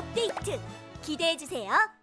업데이트 기대해 주세요.